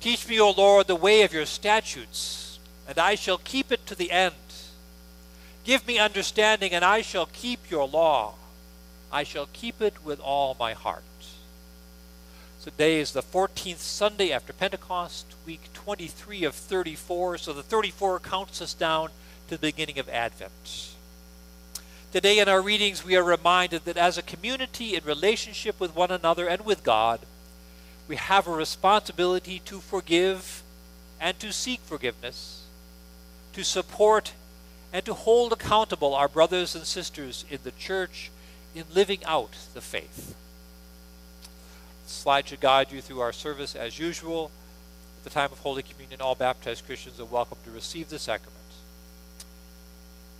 Teach me, O Lord, the way of your statutes, and I shall keep it to the end. Give me understanding, and I shall keep your law. I shall keep it with all my heart. Today is the 14th Sunday after Pentecost, week 23 of 34, so the 34 counts us down to the beginning of Advent. Today in our readings, we are reminded that as a community in relationship with one another and with God, we have a responsibility to forgive and to seek forgiveness, to support and to hold accountable our brothers and sisters in the church in living out the faith. The slide should guide you through our service as usual. At the time of Holy Communion, all baptized Christians are welcome to receive the sacrament.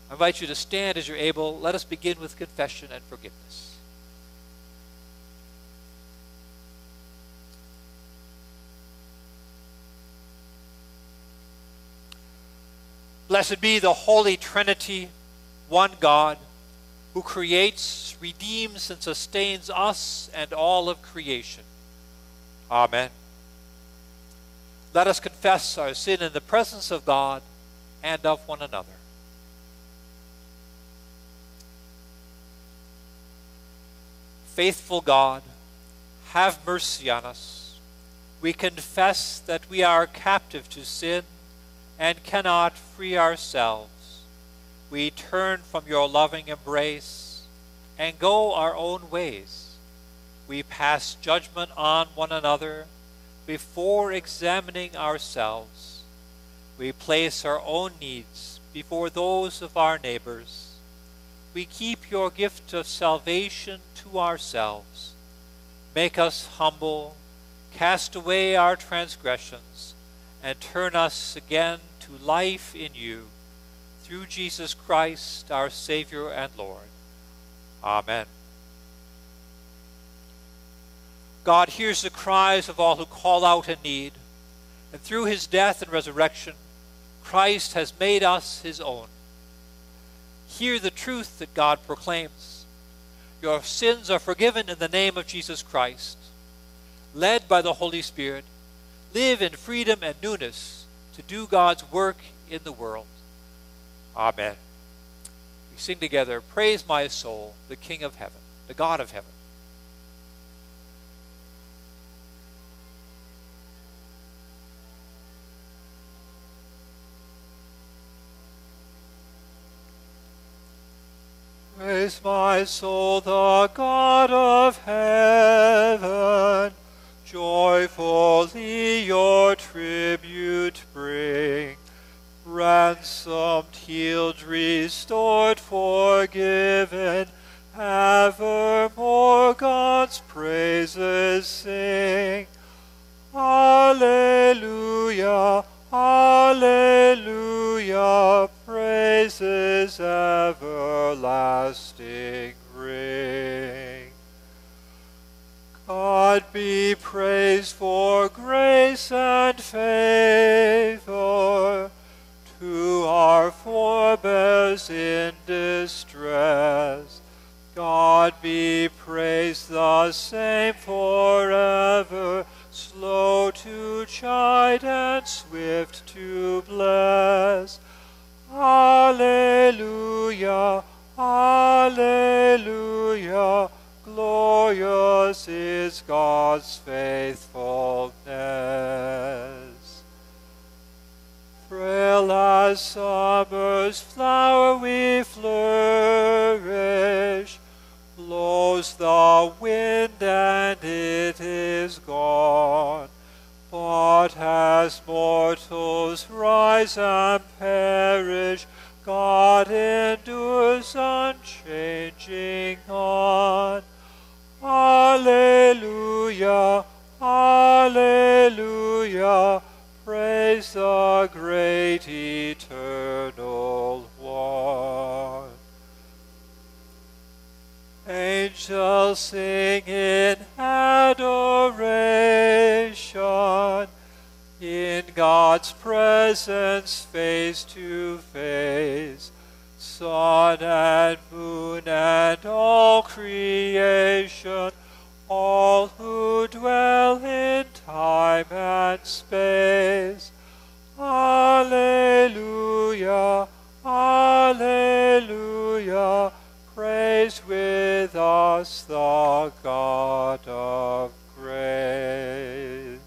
I invite you to stand as you're able. Let us begin with confession and forgiveness. Blessed be the Holy Trinity, one God, who creates, redeems, and sustains us and all of creation. Amen. Let us confess our sin in the presence of God and of one another. Faithful God, have mercy on us. We confess that we are captive to sin and cannot free ourselves. We turn from your loving embrace and go our own ways. We pass judgment on one another before examining ourselves. We place our own needs before those of our neighbors. We keep your gift of salvation to ourselves. Make us humble, cast away our transgressions, and turn us again to life in you through Jesus Christ, our Savior and Lord. Amen. God hears the cries of all who call out in need, and through his death and resurrection, Christ has made us his own. Hear the truth that God proclaims. Your sins are forgiven in the name of Jesus Christ. Led by the Holy Spirit, live in freedom and newness to do God's work in the world. Amen. We sing together, Praise my soul, the King of heaven, the God of heaven. Praise my soul, the God of heaven. Joyfully your tribute ransomed, healed, restored, forgiven, evermore God's praises sing. Alleluia, Alleluia, praises everlasting ring. God be praised for grace and favor to our forebears in distress. God be praised the same forever, slow to chide and swift to bless. Alleluia, Alleluia. Glorious is God's faithfulness. Frail as summer's flower we flourish, blows the wind and it is gone. But as mortals rise and perish, God endures unchanging on. Alleluia, Alleluia, praise the great eternal one. Angels sing in adoration, in God's presence face to face sun and moon and all creation, all who dwell in time and space. Us the God of grace.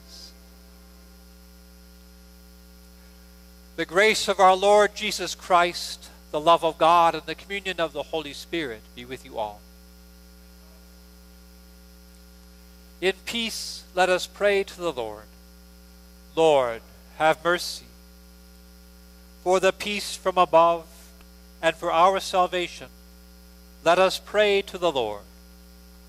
The grace of our Lord Jesus Christ, the love of God, and the communion of the Holy Spirit be with you all. In peace, let us pray to the Lord. Lord, have mercy. For the peace from above and for our salvation, let us pray to the Lord.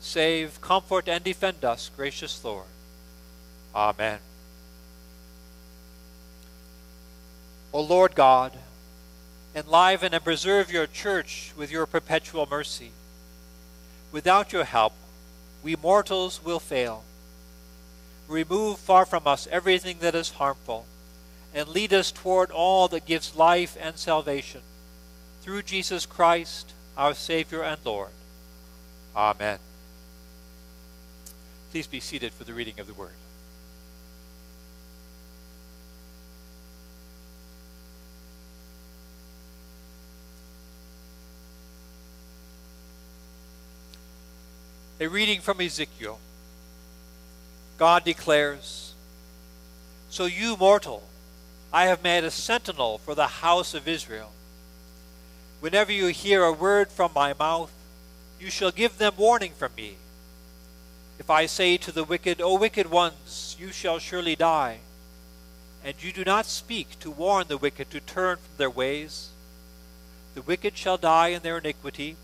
save, comfort, and defend us, gracious Lord. Amen. O Lord God, enliven and preserve your church with your perpetual mercy. Without your help, we mortals will fail. Remove far from us everything that is harmful, and lead us toward all that gives life and salvation. Through Jesus Christ, our Savior and Lord. Amen. Please be seated for the reading of the Word. A reading from Ezekiel. God declares, So you, mortal, I have made a sentinel for the house of Israel. Whenever you hear a word from my mouth, you shall give them warning from me. If I say to the wicked, O wicked ones, you shall surely die, and you do not speak to warn the wicked to turn from their ways, the wicked shall die in their iniquity,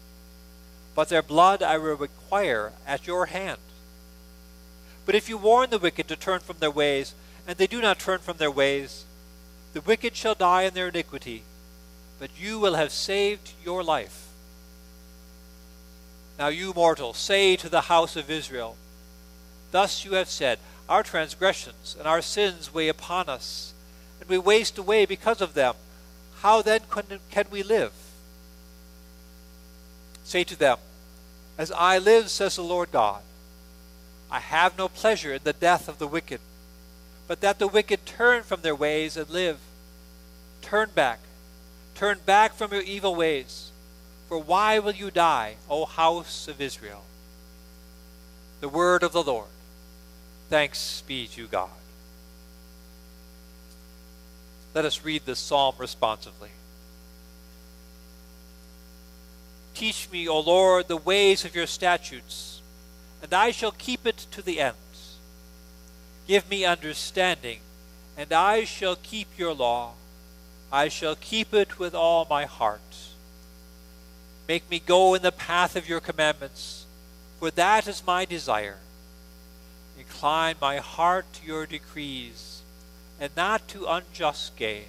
but their blood I will require at your hand. But if you warn the wicked to turn from their ways, and they do not turn from their ways, the wicked shall die in their iniquity, but you will have saved your life. Now you mortal, say to the house of Israel, Thus you have said, Our transgressions and our sins weigh upon us, and we waste away because of them. How then can we live? Say to them, As I live, says the Lord God, I have no pleasure in the death of the wicked, but that the wicked turn from their ways and live. Turn back. Turn back from your evil ways. For why will you die, O house of Israel? The word of the Lord. Thanks be to God. Let us read this psalm responsively. Teach me, O Lord, the ways of your statutes and I shall keep it to the end. Give me understanding, and I shall keep your law. I shall keep it with all my heart. Make me go in the path of your commandments, for that is my desire. Incline my heart to your decrees, and not to unjust gain.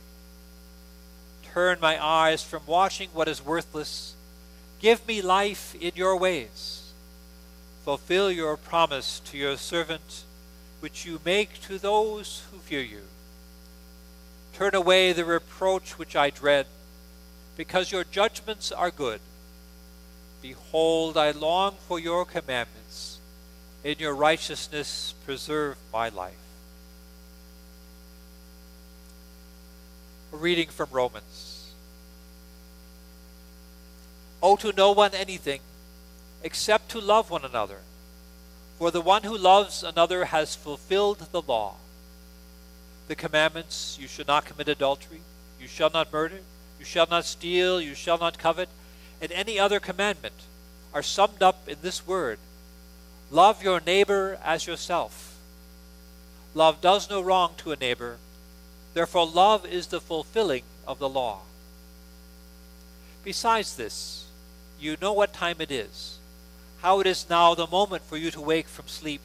Turn my eyes from watching what is worthless. Give me life in your ways fulfill your promise to your servant, which you make to those who fear you. Turn away the reproach which I dread, because your judgments are good. Behold, I long for your commandments. In your righteousness, preserve my life. A reading from Romans. Owe to no one anything except to love one another. For the one who loves another has fulfilled the law. The commandments you shall not commit adultery, you shall not murder, you shall not steal, you shall not covet, and any other commandment are summed up in this word love your neighbor as yourself. Love does no wrong to a neighbor, therefore, love is the fulfilling of the law. Besides this, you know what time it is how it is now the moment for you to wake from sleep.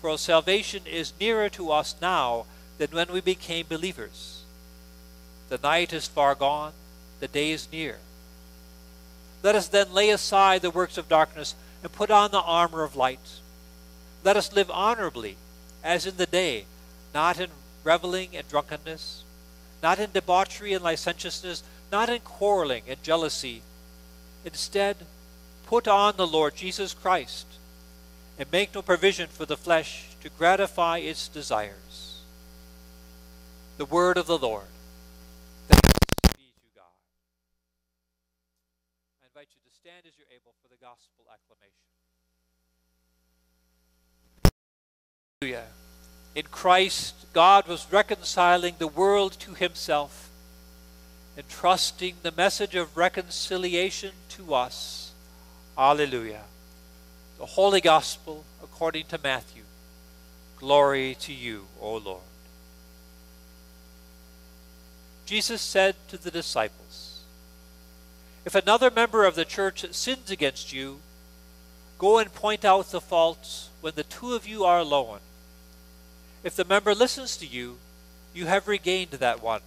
for salvation is nearer to us now than when we became believers. The night is far gone, the day is near. Let us then lay aside the works of darkness and put on the armor of light. Let us live honorably, as in the day, not in reveling and drunkenness, not in debauchery and licentiousness, not in quarreling and jealousy. Instead, put on the Lord Jesus Christ and make no provision for the flesh to gratify its desires. The word of the Lord. Thanks be to God. I invite you to stand as you're able for the gospel acclamation. Hallelujah. In Christ, God was reconciling the world to himself, entrusting the message of reconciliation to us. Alleluia. The Holy Gospel according to Matthew. Glory to you, O Lord. Jesus said to the disciples, If another member of the church sins against you, go and point out the faults when the two of you are alone. If the member listens to you, you have regained that one.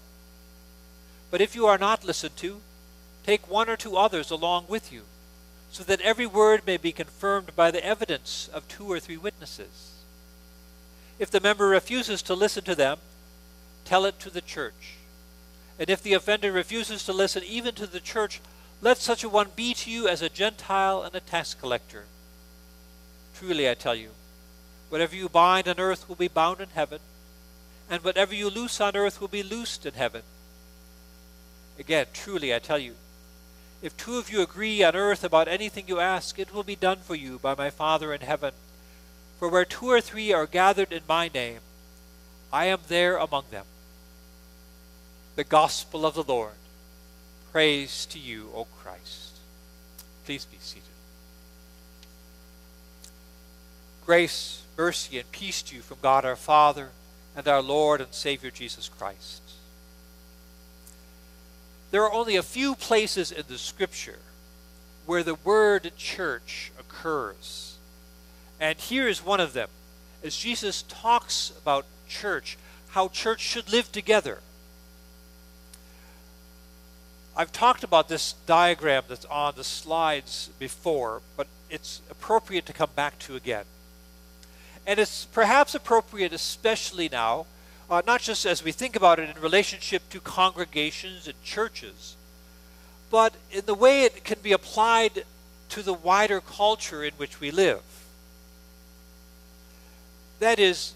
But if you are not listened to, take one or two others along with you, so that every word may be confirmed by the evidence of two or three witnesses. If the member refuses to listen to them, tell it to the church. And if the offender refuses to listen even to the church, let such a one be to you as a Gentile and a tax collector. Truly I tell you, whatever you bind on earth will be bound in heaven, and whatever you loose on earth will be loosed in heaven. Again, truly I tell you, if two of you agree on earth about anything you ask, it will be done for you by my Father in heaven. For where two or three are gathered in my name, I am there among them. The Gospel of the Lord. Praise to you, O Christ. Please be seated. Grace, mercy, and peace to you from God our Father and our Lord and Savior Jesus Christ. There are only a few places in the Scripture where the word church occurs. And here is one of them. As Jesus talks about church, how church should live together. I've talked about this diagram that's on the slides before, but it's appropriate to come back to again. And it's perhaps appropriate, especially now, uh, not just as we think about it in relationship to congregations and churches, but in the way it can be applied to the wider culture in which we live. That is,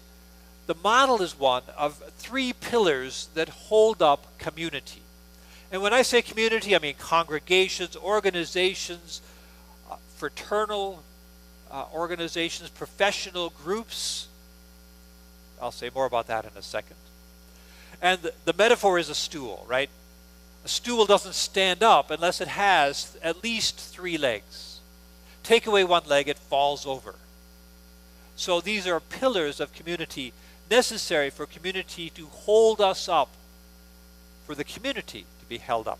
the model is one of three pillars that hold up community. And when I say community, I mean congregations, organizations, uh, fraternal uh, organizations, professional groups, I'll say more about that in a second. And the, the metaphor is a stool, right? A stool doesn't stand up unless it has at least three legs. Take away one leg, it falls over. So these are pillars of community necessary for community to hold us up, for the community to be held up.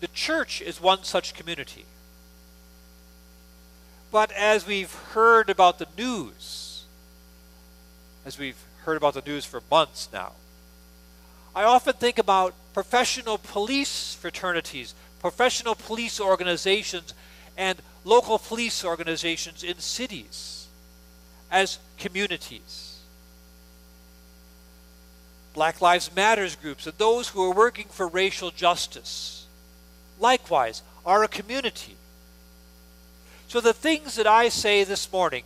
The church is one such community. But as we've heard about the news, as we've heard about the news for months now, I often think about professional police fraternities, professional police organizations, and local police organizations in cities as communities. Black Lives Matters groups and those who are working for racial justice, likewise, are a community. So the things that I say this morning,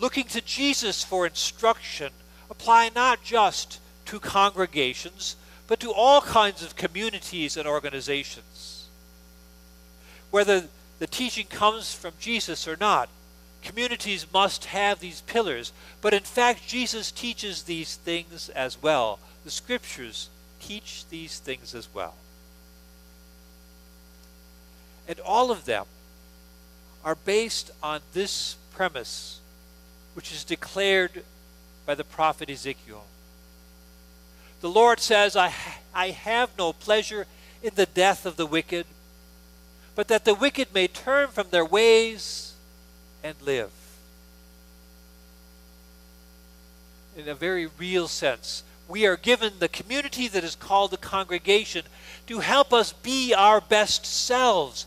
looking to Jesus for instruction, apply not just to congregations, but to all kinds of communities and organizations. Whether the teaching comes from Jesus or not, communities must have these pillars. But in fact, Jesus teaches these things as well. The scriptures teach these things as well. And all of them are based on this premise, which is declared by the prophet Ezekiel. The Lord says, I, I have no pleasure in the death of the wicked, but that the wicked may turn from their ways and live. In a very real sense, we are given the community that is called the congregation to help us be our best selves,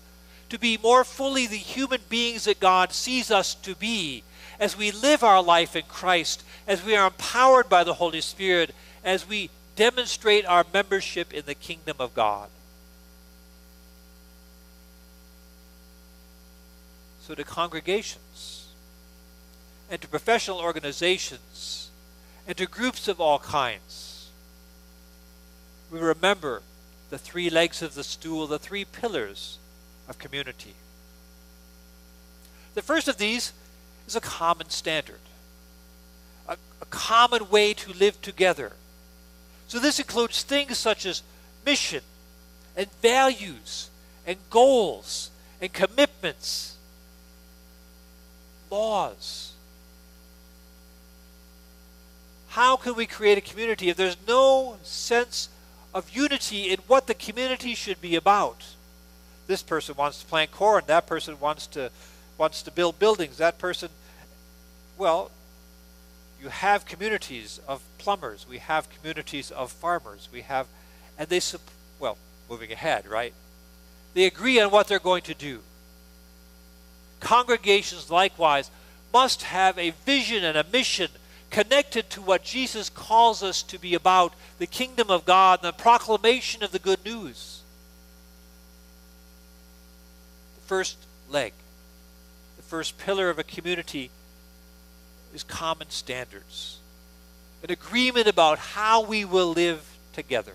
to be more fully the human beings that God sees us to be as we live our life in Christ, as we are empowered by the Holy Spirit, as we demonstrate our membership in the kingdom of God. So, to congregations and to professional organizations and to groups of all kinds, we remember the three legs of the stool, the three pillars of community. The first of these is a common standard, a, a common way to live together. So this includes things such as mission and values and goals and commitments, laws. How can we create a community if there's no sense of unity in what the community should be about. This person wants to plant corn, that person wants to wants to build buildings, that person well, you have communities of plumbers, we have communities of farmers, we have and they well, moving ahead, right? They agree on what they're going to do. Congregations likewise must have a vision and a mission connected to what Jesus calls us to be about the kingdom of God the proclamation of the good news. The first leg, the first pillar of a community is common standards, an agreement about how we will live together.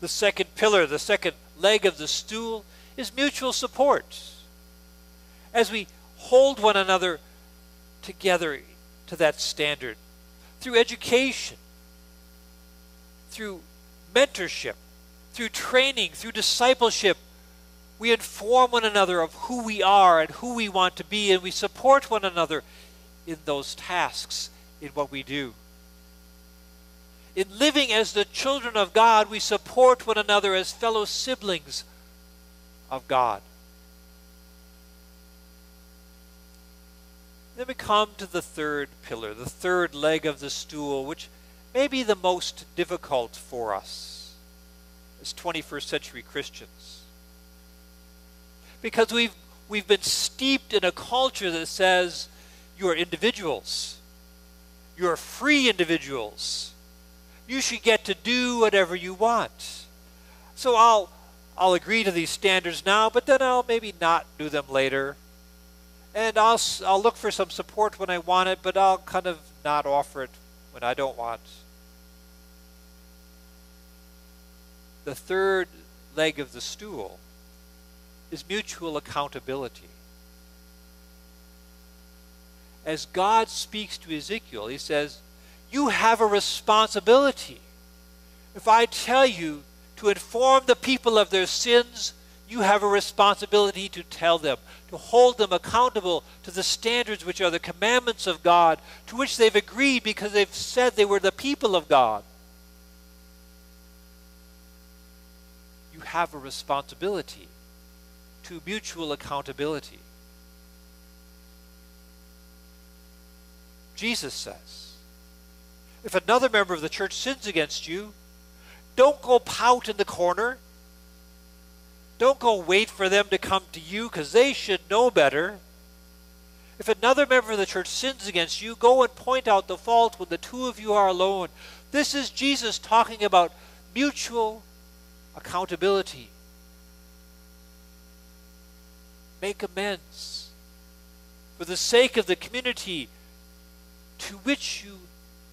The second pillar, the second leg of the stool, is mutual support. As we hold one another together to that standard through education, through mentorship, through training, through discipleship. We inform one another of who we are and who we want to be, and we support one another in those tasks, in what we do. In living as the children of God, we support one another as fellow siblings of God. Then we come to the third pillar, the third leg of the stool, which may be the most difficult for us as 21st century Christians. Because we've, we've been steeped in a culture that says you are individuals, you are free individuals, you should get to do whatever you want. So I'll, I'll agree to these standards now, but then I'll maybe not do them later and I'll I'll look for some support when I want it, but I'll kind of not offer it when I don't want. The third leg of the stool is mutual accountability. As God speaks to Ezekiel, he says, You have a responsibility. If I tell you to inform the people of their sins, you have a responsibility to tell them, to hold them accountable to the standards which are the commandments of God, to which they've agreed because they've said they were the people of God. You have a responsibility to mutual accountability. Jesus says, if another member of the church sins against you, don't go pout in the corner don't go wait for them to come to you because they should know better. If another member of the church sins against you, go and point out the fault when the two of you are alone. This is Jesus talking about mutual accountability. Make amends for the sake of the community to which you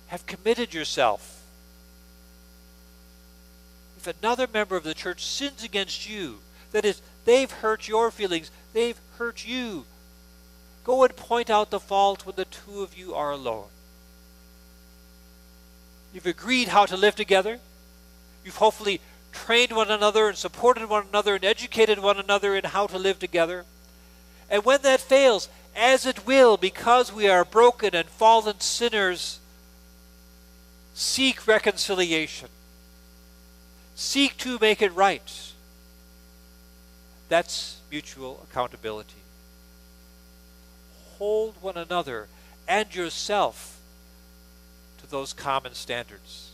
have committed yourself. If another member of the church sins against you, that is, they've hurt your feelings, they've hurt you. Go and point out the fault when the two of you are alone. You've agreed how to live together. You've hopefully trained one another and supported one another and educated one another in how to live together. And when that fails, as it will, because we are broken and fallen sinners, seek reconciliation. Seek to make it right. That's mutual accountability. Hold one another and yourself to those common standards.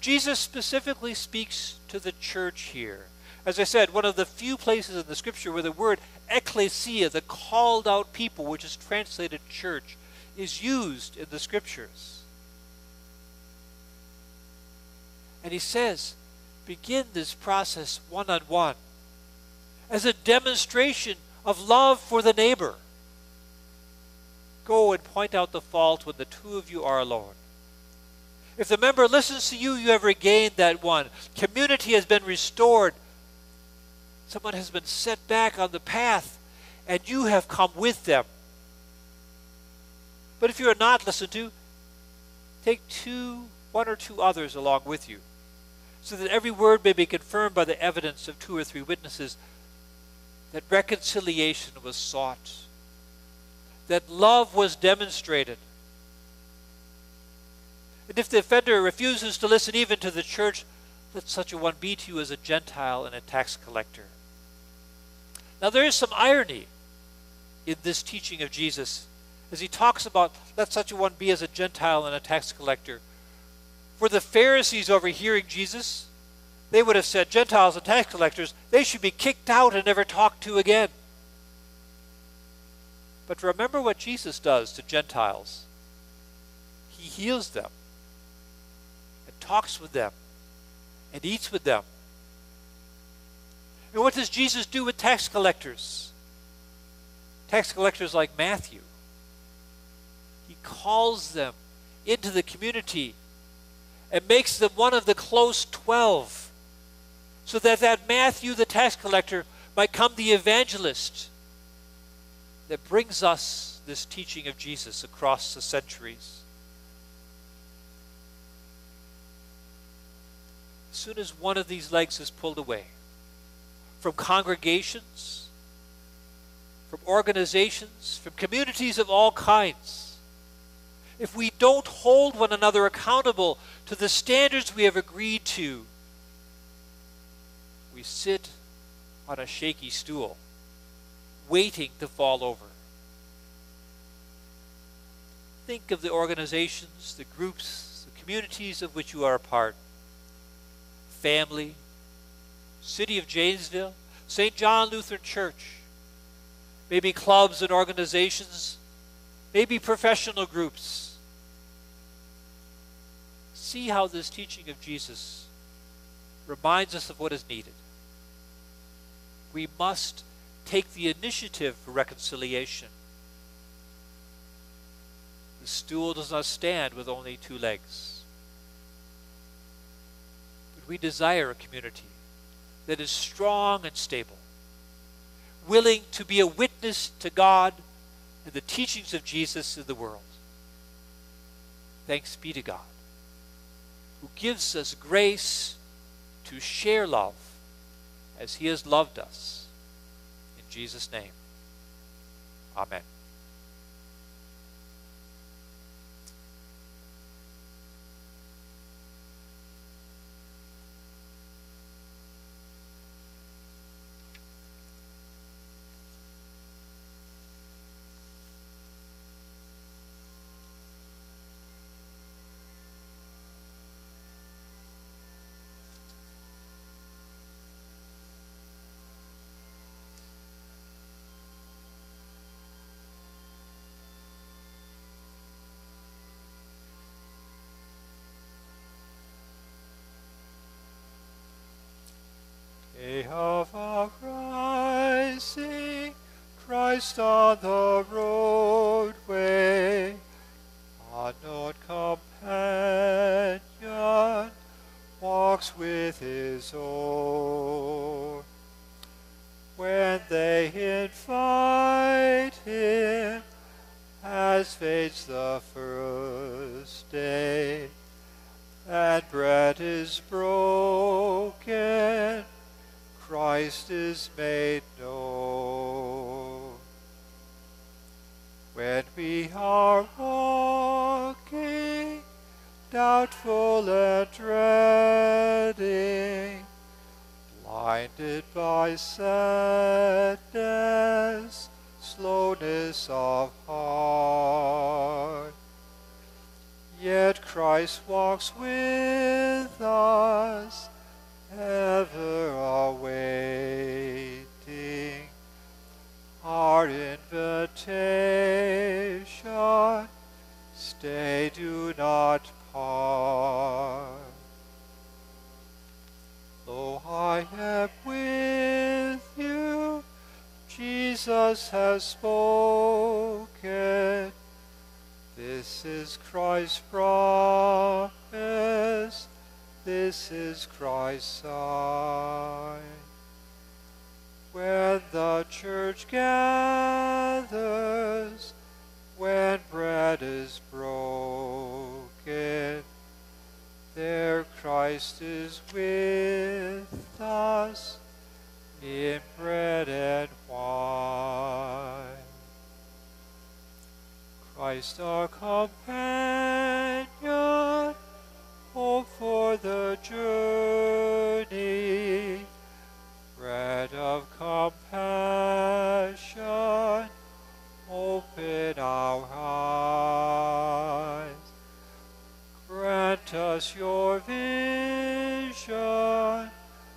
Jesus specifically speaks to the church here. As I said, one of the few places in the scripture where the word ecclesia, the called out people, which is translated church, is used in the scriptures. And he says, begin this process one on one as a demonstration of love for the neighbor. Go and point out the fault when the two of you are alone. If the member listens to you, you have regained that one. Community has been restored. Someone has been set back on the path, and you have come with them. But if you are not listened to, take two, one or two others along with you, so that every word may be confirmed by the evidence of two or three witnesses that reconciliation was sought, that love was demonstrated. And if the offender refuses to listen even to the church, let such a one be to you as a Gentile and a tax collector. Now, there is some irony in this teaching of Jesus as he talks about let such a one be as a Gentile and a tax collector. For the Pharisees overhearing Jesus, they would have said Gentiles and tax collectors, they should be kicked out and never talked to again. But remember what Jesus does to Gentiles. He heals them and talks with them and eats with them. And what does Jesus do with tax collectors? Tax collectors like Matthew. He calls them into the community and makes them one of the close twelve so that that Matthew the tax collector might come the evangelist that brings us this teaching of Jesus across the centuries. As soon as one of these legs is pulled away from congregations, from organizations, from communities of all kinds, if we don't hold one another accountable to the standards we have agreed to, we sit on a shaky stool, waiting to fall over. Think of the organizations, the groups, the communities of which you are a part. Family, City of Janesville, St. John Lutheran Church, maybe clubs and organizations, maybe professional groups. See how this teaching of Jesus reminds us of what is needed we must take the initiative for reconciliation. The stool does not stand with only two legs. But we desire a community that is strong and stable, willing to be a witness to God and the teachings of Jesus in the world. Thanks be to God, who gives us grace to share love as he has loved us. In Jesus' name, amen. Day of our rising, Christ on the roadway, unknown companion walks with his own. When they invite him, as fades the first day, and bread is broken, Christ is made sadness, lowness of heart. Yet Christ walks with Jesus has spoken. This is Christ's promise. This is Christ's sign. When the church gathers, when bread is broken, there Christ is with us in bread and Christ our companion, hope for the journey, bread of compassion, open our eyes. Grant us your vision,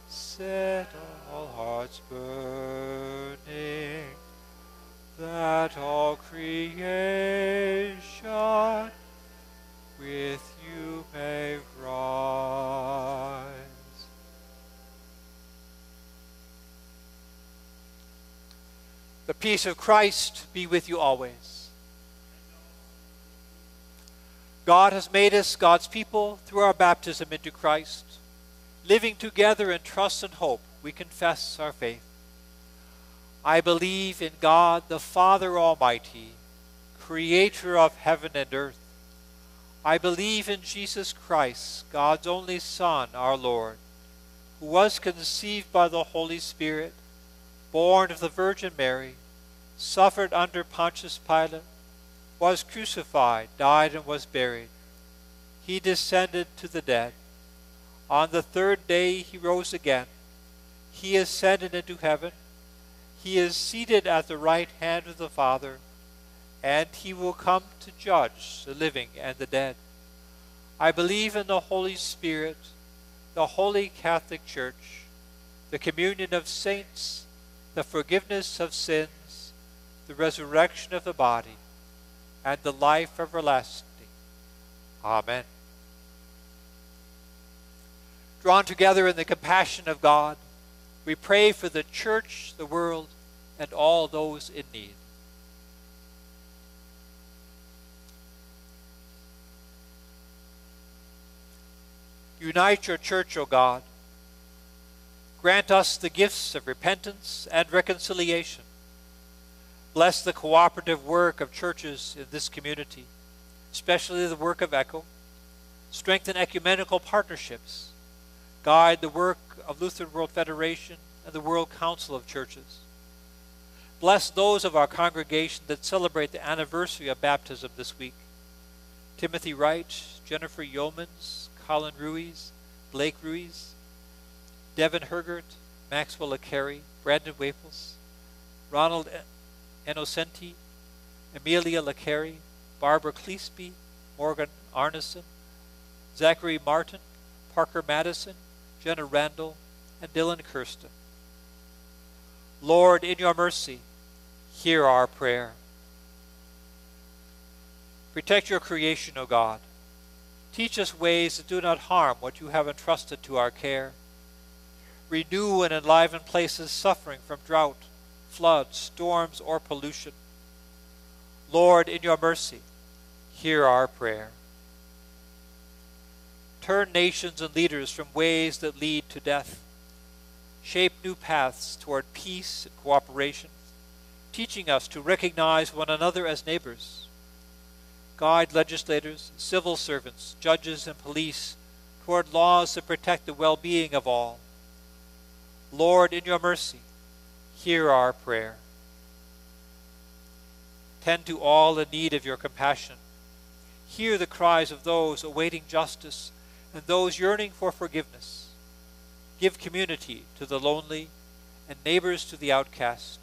set all hearts burning, that all creation with you may rise. The peace of Christ be with you always. God has made us God's people through our baptism into Christ. Living together in trust and hope, we confess our faith. I believe in God, the Father Almighty, creator of heaven and earth. I believe in Jesus Christ, God's only Son, our Lord, who was conceived by the Holy Spirit, born of the Virgin Mary, suffered under Pontius Pilate, was crucified, died, and was buried. He descended to the dead. On the third day he rose again. He ascended into heaven. He is seated at the right hand of the Father, and he will come to judge the living and the dead. I believe in the Holy Spirit, the holy Catholic Church, the communion of saints, the forgiveness of sins, the resurrection of the body, and the life everlasting. Amen. Drawn together in the compassion of God, we pray for the church, the world, and all those in need. Unite your church, O God. Grant us the gifts of repentance and reconciliation. Bless the cooperative work of churches in this community, especially the work of ECHO. Strengthen ecumenical partnerships. Guide the work of Lutheran World Federation and the World Council of Churches. Bless those of our congregation that celebrate the anniversary of baptism this week. Timothy Wright, Jennifer Yeomans, Colin Ruiz, Blake Ruiz, Devin Hergert, Maxwell Acari, Brandon Waples, Ronald Innocenti, Amelia Lacari, Barbara Cleesby, Morgan Arneson, Zachary Martin, Parker Madison, Jenna Randall, and Dylan Kirsten. Lord, in your mercy, hear our prayer. Protect your creation, O God. Teach us ways that do not harm what you have entrusted to our care. Renew and enliven places suffering from drought, floods, storms, or pollution. Lord, in your mercy, hear our prayer. Turn nations and leaders from ways that lead to death. Shape new paths toward peace and cooperation, teaching us to recognize one another as neighbors. Guide legislators, civil servants, judges, and police toward laws that protect the well being of all. Lord, in your mercy, hear our prayer. Tend to all in need of your compassion. Hear the cries of those awaiting justice and those yearning for forgiveness. Give community to the lonely and neighbors to the outcast.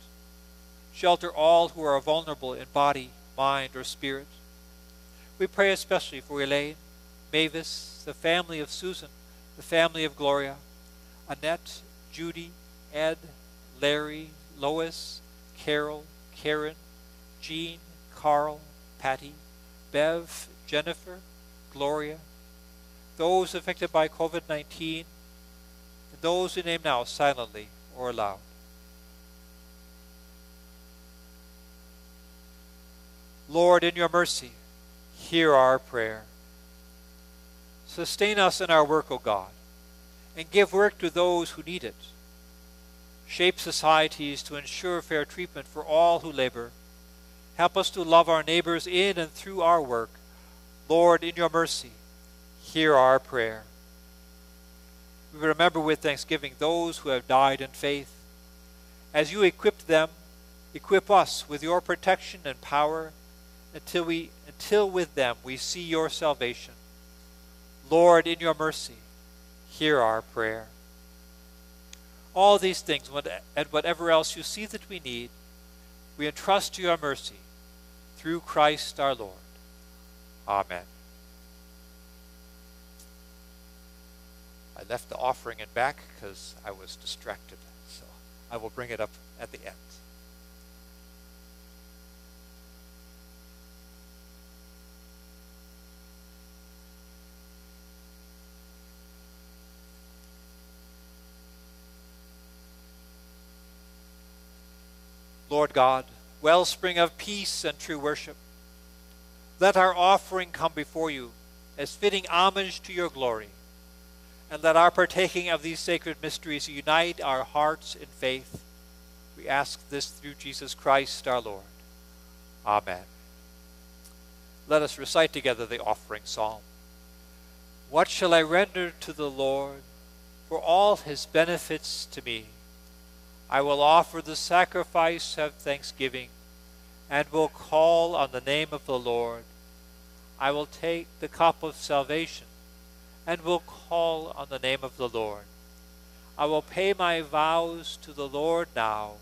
Shelter all who are vulnerable in body, mind, or spirit. We pray especially for Elaine, Mavis, the family of Susan, the family of Gloria, Annette, Judy, Ed, Larry, Lois, Carol, Karen, Jean, Carl, Patty, Bev, Jennifer, Gloria, those affected by COVID 19, and those we name now silently or aloud. Lord, in your mercy, hear our prayer. Sustain us in our work, O God, and give work to those who need it. Shape societies to ensure fair treatment for all who labor. Help us to love our neighbors in and through our work. Lord, in your mercy, hear our prayer. We remember with thanksgiving those who have died in faith. As you equipped them, equip us with your protection and power until we until with them we see your salvation. Lord, in your mercy, hear our prayer. All these things and whatever else you see that we need, we entrust to your mercy through Christ our Lord. Amen. I left the offering in back because I was distracted, so I will bring it up at the end. Lord God, wellspring of peace and true worship, let our offering come before you as fitting homage to your glory, and let our partaking of these sacred mysteries unite our hearts in faith. We ask this through Jesus Christ our Lord. Amen. Let us recite together the offering psalm. What shall I render to the Lord for all his benefits to me? I will offer the sacrifice of thanksgiving and will call on the name of the Lord. I will take the cup of salvation and will call on the name of the Lord. I will pay my vows to the Lord now,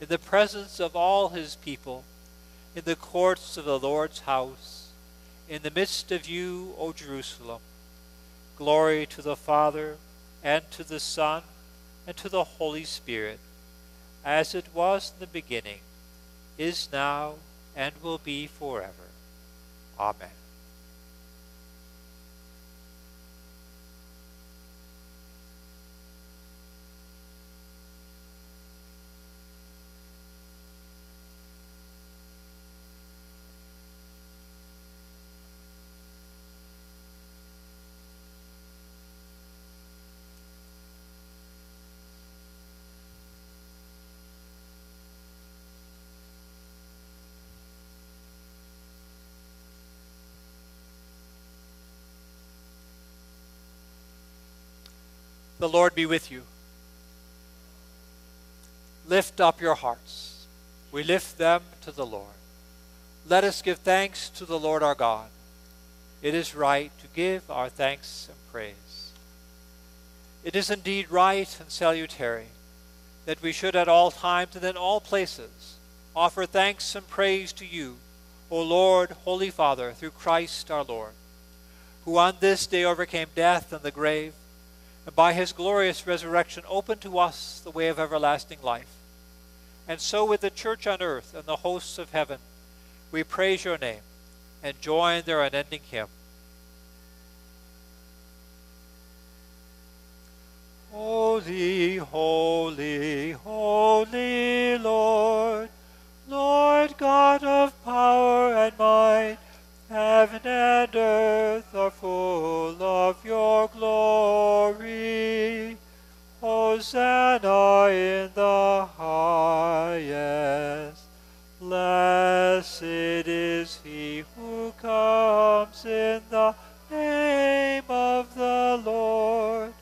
in the presence of all his people, in the courts of the Lord's house, in the midst of you, O Jerusalem. Glory to the Father, and to the Son, and to the Holy Spirit as it was in the beginning, is now, and will be forever. Amen. The Lord be with you. Lift up your hearts. We lift them to the Lord. Let us give thanks to the Lord our God. It is right to give our thanks and praise. It is indeed right and salutary that we should at all times and in all places offer thanks and praise to you, O Lord, Holy Father, through Christ our Lord, who on this day overcame death and the grave and by his glorious resurrection open to us the way of everlasting life. And so with the church on earth and the hosts of heaven, we praise your name and join their unending hymn. Holy, holy, holy Lord, Heaven and earth are full of your glory. Hosanna in the highest. Blessed is he who comes in the name of the Lord.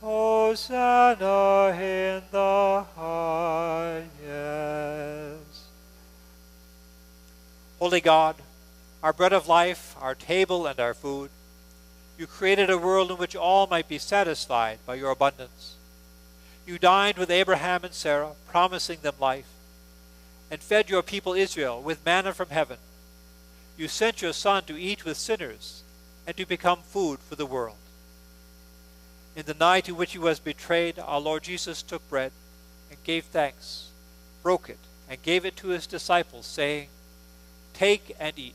Hosanna in the highest. Holy God, our bread of life, our table, and our food. You created a world in which all might be satisfied by your abundance. You dined with Abraham and Sarah, promising them life. and fed your people Israel with manna from heaven. You sent your Son to eat with sinners and to become food for the world. In the night in which he was betrayed, our Lord Jesus took bread and gave thanks, broke it, and gave it to his disciples, saying, Take and eat.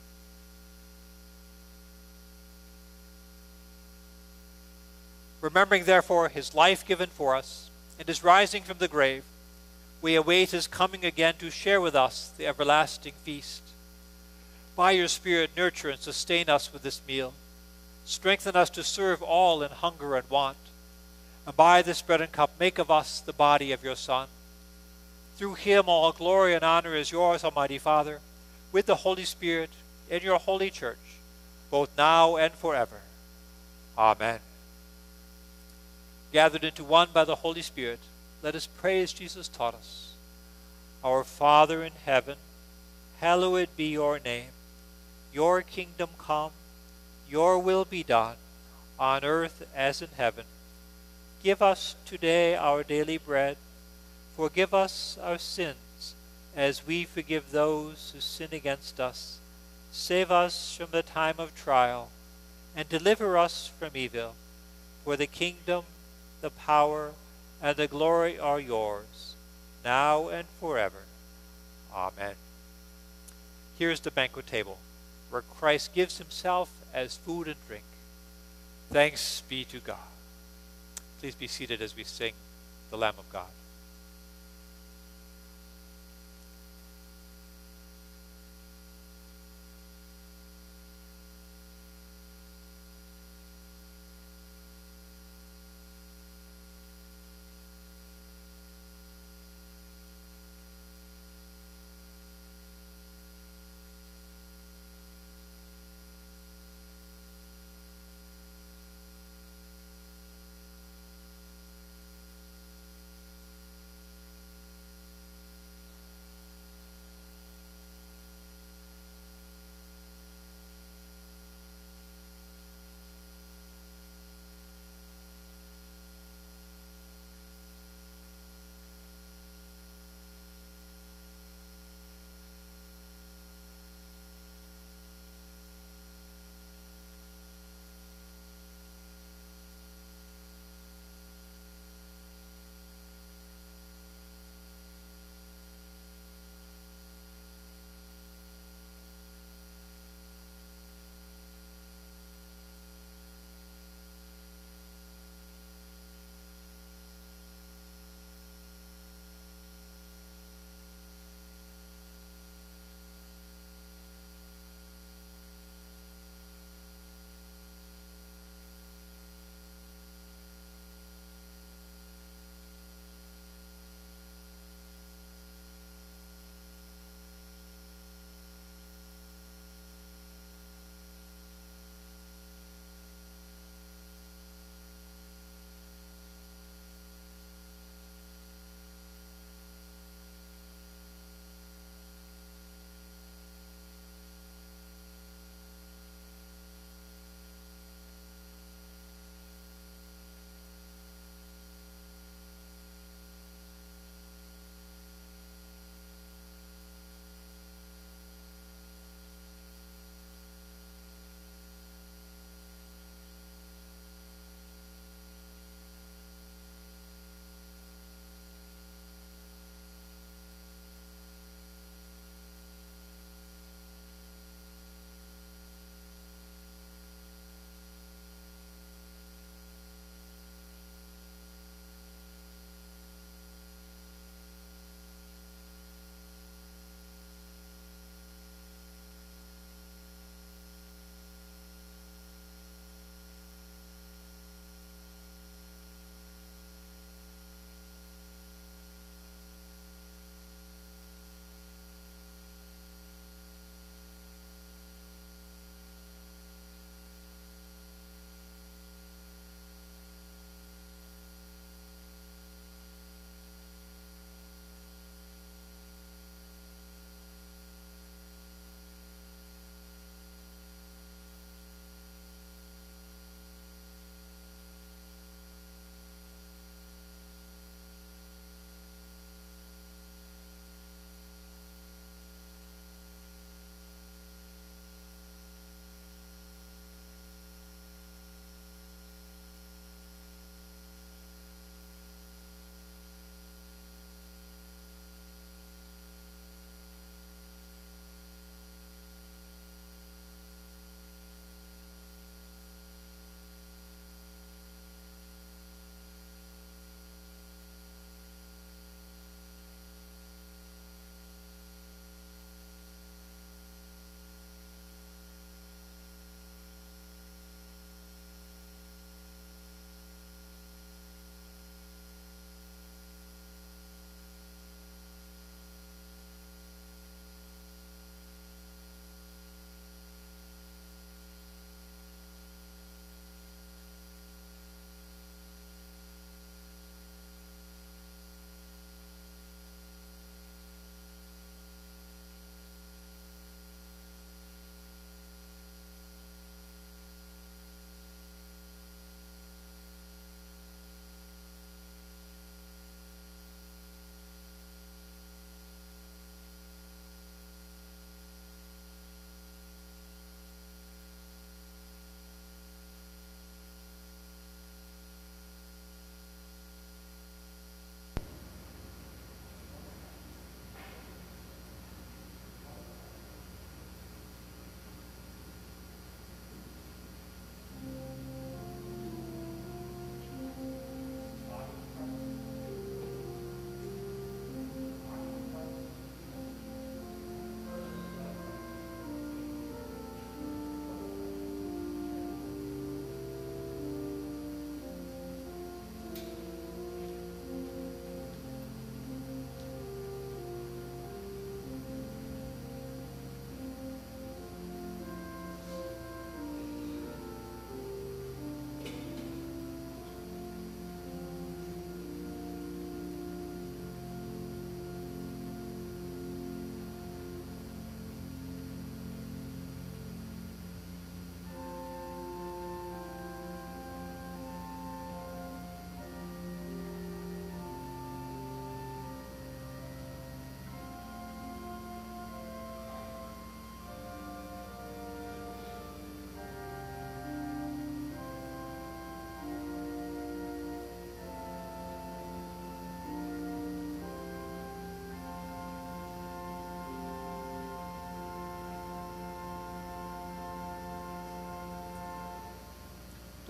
Remembering, therefore, his life given for us, and his rising from the grave, we await his coming again to share with us the everlasting feast. By your Spirit, nurture and sustain us with this meal. Strengthen us to serve all in hunger and want. And by this bread and cup, make of us the body of your Son. Through him, all glory and honor is yours, Almighty Father, with the Holy Spirit, in your holy church, both now and forever. Amen. Gathered into one by the Holy Spirit, let us pray as Jesus taught us. Our Father in heaven, hallowed be your name. Your kingdom come, your will be done, on earth as in heaven. Give us today our daily bread. Forgive us our sins, as we forgive those who sin against us. Save us from the time of trial, and deliver us from evil. For the kingdom, the power, and the glory are yours, now and forever. Amen. Here's the banquet table where Christ gives himself as food and drink. Thanks be to God. Please be seated as we sing the Lamb of God.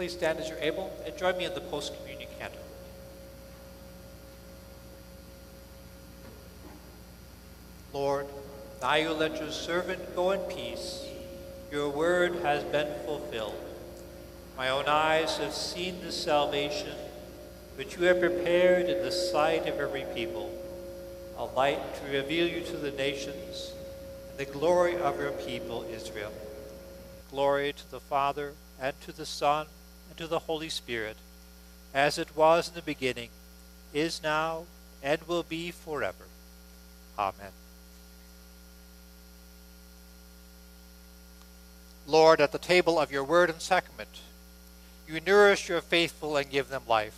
Please stand as you're able and join me in the post communion canto. Lord, now you let your servant go in peace. Your word has been fulfilled. My own eyes have seen the salvation which you have prepared in the sight of every people, a light to reveal you to the nations and the glory of your people Israel. Glory to the Father, and to the Son, to the Holy Spirit, as it was in the beginning, is now, and will be forever. Amen. Lord, at the table of your word and sacrament, you nourish your faithful and give them life.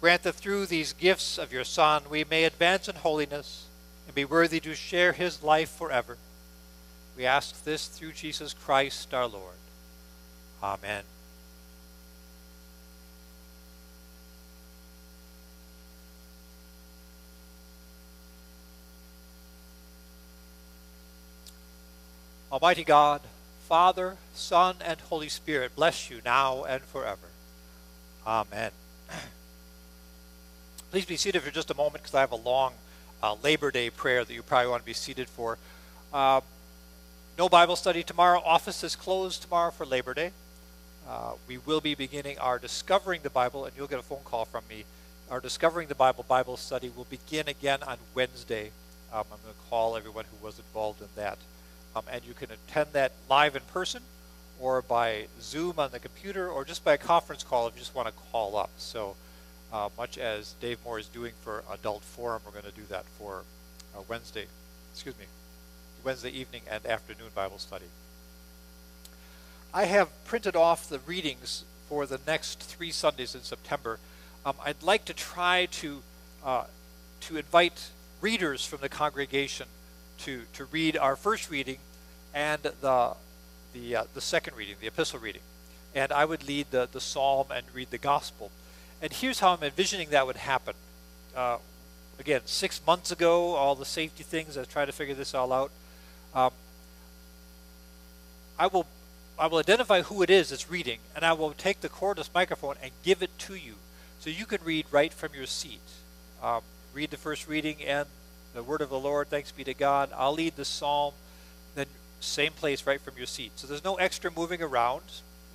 Grant that through these gifts of your Son we may advance in holiness and be worthy to share his life forever. We ask this through Jesus Christ our Lord. Amen. Almighty God, Father, Son, and Holy Spirit, bless you now and forever. Amen. Please be seated for just a moment because I have a long uh, Labor Day prayer that you probably want to be seated for. Uh, no Bible study tomorrow. Office is closed tomorrow for Labor Day. Uh, we will be beginning our Discovering the Bible, and you'll get a phone call from me. Our Discovering the Bible Bible study will begin again on Wednesday. Um, I'm going to call everyone who was involved in that. Um, and you can attend that live in person or by Zoom on the computer or just by a conference call if you just want to call up. So, uh, much as Dave Moore is doing for Adult Forum, we're going to do that for uh, Wednesday, excuse me, Wednesday evening and afternoon Bible study. I have printed off the readings for the next three Sundays in September. Um, I'd like to try to uh, to invite readers from the congregation to, to read our first reading and the, the, uh, the second reading, the epistle reading. And I would lead the, the psalm and read the gospel. And here's how I'm envisioning that would happen. Uh, again, six months ago, all the safety things, I tried to figure this all out. Um, I will I will identify who it is that's reading, and I will take the cordless microphone and give it to you, so you can read right from your seat. Um, read the first reading and the word of the Lord, thanks be to God. I'll lead the psalm, then same place right from your seat. So there's no extra moving around.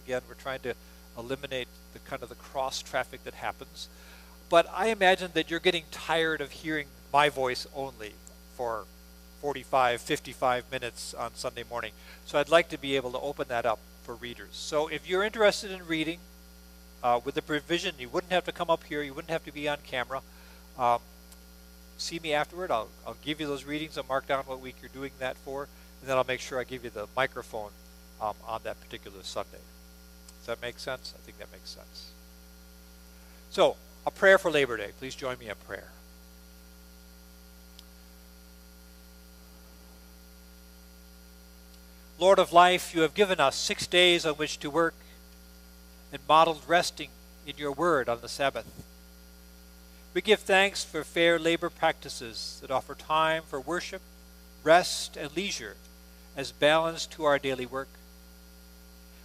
Again, we're trying to eliminate the kind of the cross traffic that happens. But I imagine that you're getting tired of hearing my voice only for 45, 55 minutes on Sunday morning. So I'd like to be able to open that up for readers. So if you're interested in reading, uh, with the provision, you wouldn't have to come up here, you wouldn't have to be on camera. Um, see me afterward. I'll, I'll give you those readings. I'll mark down what week you're doing that for, and then I'll make sure I give you the microphone um, on that particular Sunday. Does that make sense? I think that makes sense. So, a prayer for Labor Day. Please join me in prayer. Lord of life, you have given us six days on which to work and modeled resting in your word on the Sabbath. We give thanks for fair labor practices that offer time for worship, rest, and leisure as balance to our daily work.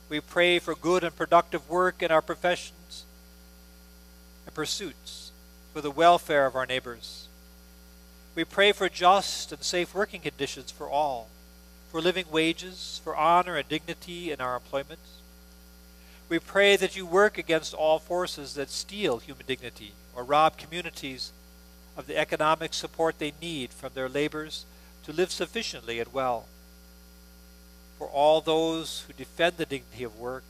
We pray for good and productive work in our professions and pursuits, for the welfare of our neighbors. We pray for just and safe working conditions for all, for living wages, for honor and dignity in our employment. We pray that you work against all forces that steal human dignity or rob communities of the economic support they need from their labors to live sufficiently and well. For all those who defend the dignity of work,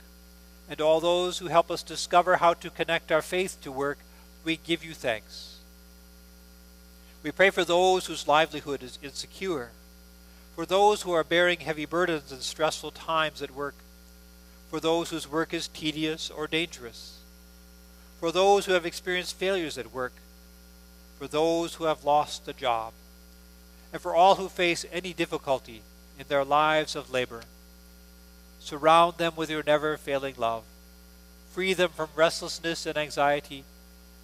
and all those who help us discover how to connect our faith to work, we give you thanks. We pray for those whose livelihood is insecure, for those who are bearing heavy burdens in stressful times at work, for those whose work is tedious or dangerous for those who have experienced failures at work, for those who have lost a job, and for all who face any difficulty in their lives of labor. Surround them with your never failing love. Free them from restlessness and anxiety,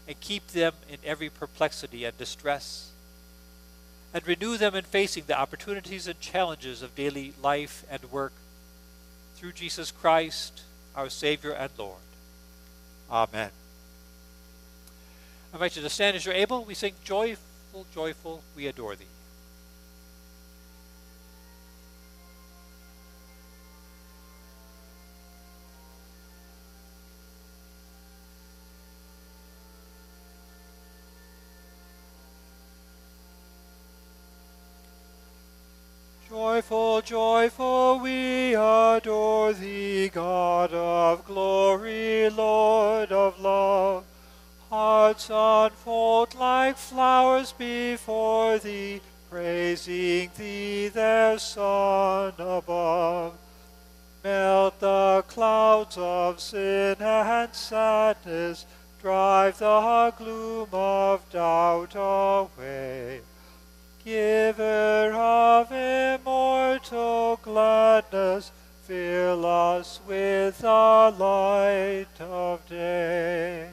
and keep them in every perplexity and distress. And renew them in facing the opportunities and challenges of daily life and work. Through Jesus Christ, our Savior and Lord. Amen. I invite you to stand as you're able. We sing Joyful, Joyful, We Adore Thee. Joyful, joyful, we adore thee, God of glory, Lord of love. Hearts unfold like flowers before thee, praising thee, their sun above. Melt the clouds of sin and sadness, drive the gloom of doubt away. Giver of immortal gladness, fill us with the light of day.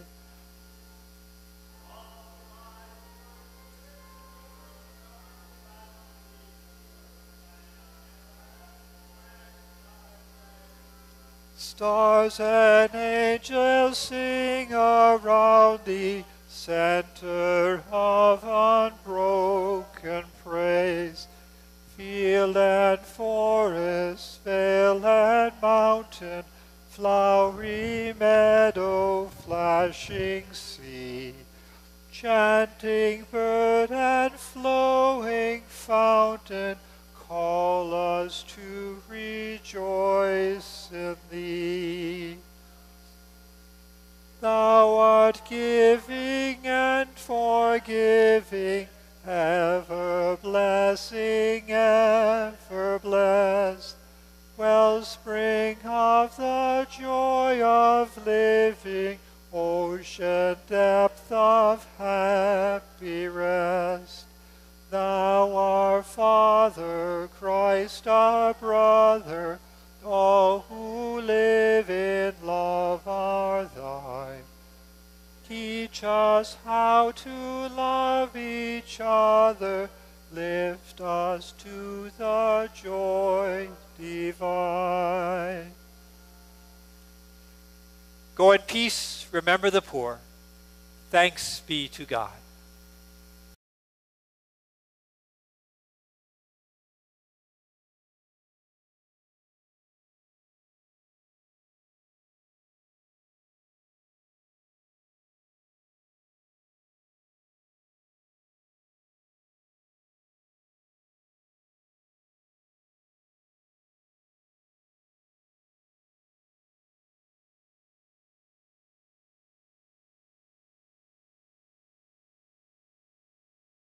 Stars and angels sing around thee, center of unbroken praise. Field and forest, vale and mountain, flowery meadow, flashing sea, chanting bird and flowing fountain, giving and forgiving, ever blessing, ever blessed, wellspring of the joy of living, ocean depth of happy rest. Thou our Father, Christ our brother, all who live in love are thine. Teach us how to love each other, lift us to the joy divine. Go in peace, remember the poor. Thanks be to God.